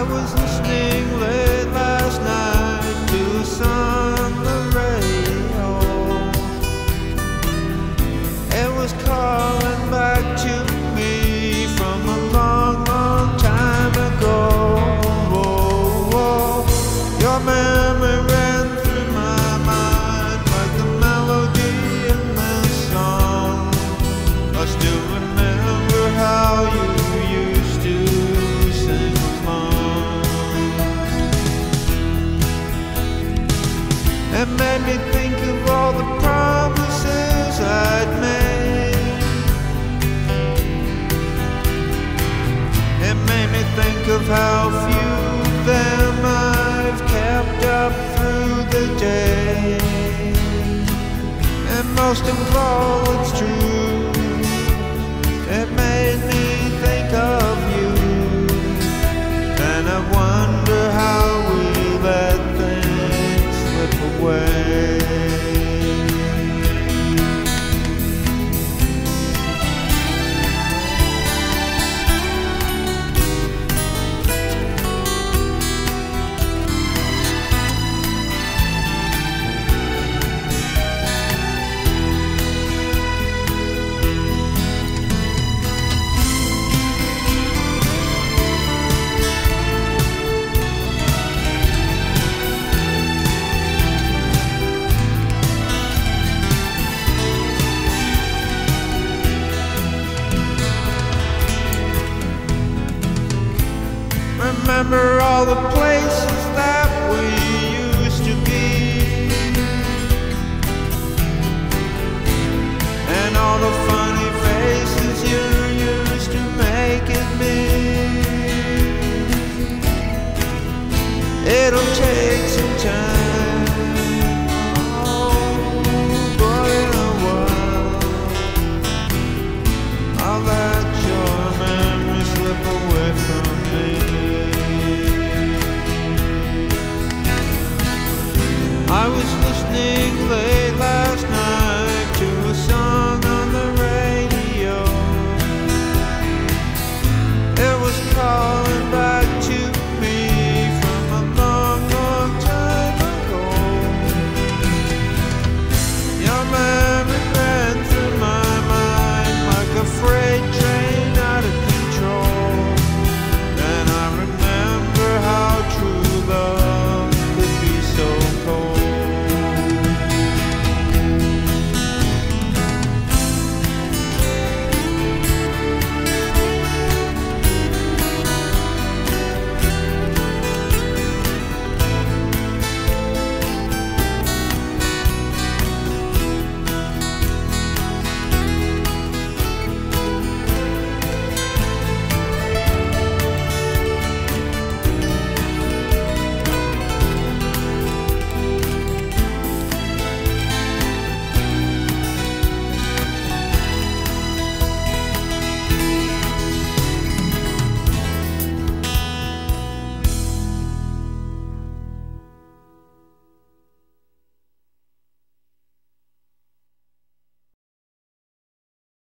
I was listening late last night to a song. Think of all the promises I'd made. It made me think of how few of them I've kept up through the day. And most of all, it's true. remember all the places that we used to be. And all the funny faces you used to make at me It'll